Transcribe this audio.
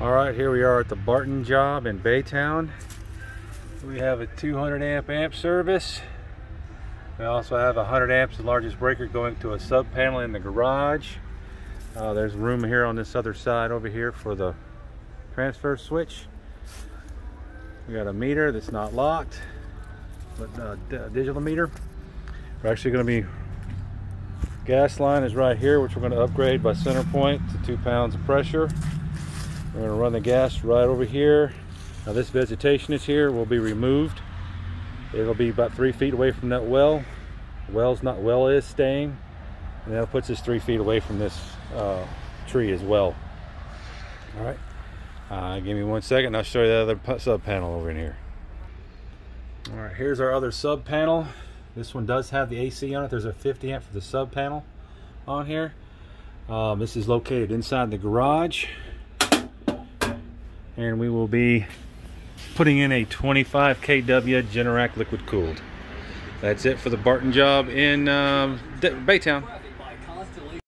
All right, here we are at the Barton job in Baytown. We have a 200 amp amp service. We also have 100 amps, the largest breaker going to a sub panel in the garage. Uh, there's room here on this other side over here for the transfer switch. We got a meter that's not locked, but uh, digital meter. We're actually going to be, gas line is right here, which we're going to upgrade by CenterPoint to two pounds of pressure. We're to run the gas right over here. Now this vegetation is here, will be removed. It'll be about three feet away from that well. Well's not, well is staying. And that puts us three feet away from this uh, tree as well. All right, uh, give me one second I'll show you the other sub panel over in here. All right, here's our other sub panel. This one does have the AC on it. There's a 50 amp for the sub panel on here. Um, this is located inside the garage and we will be putting in a 25 kW Generac liquid cooled. That's it for the Barton job in uh, Baytown.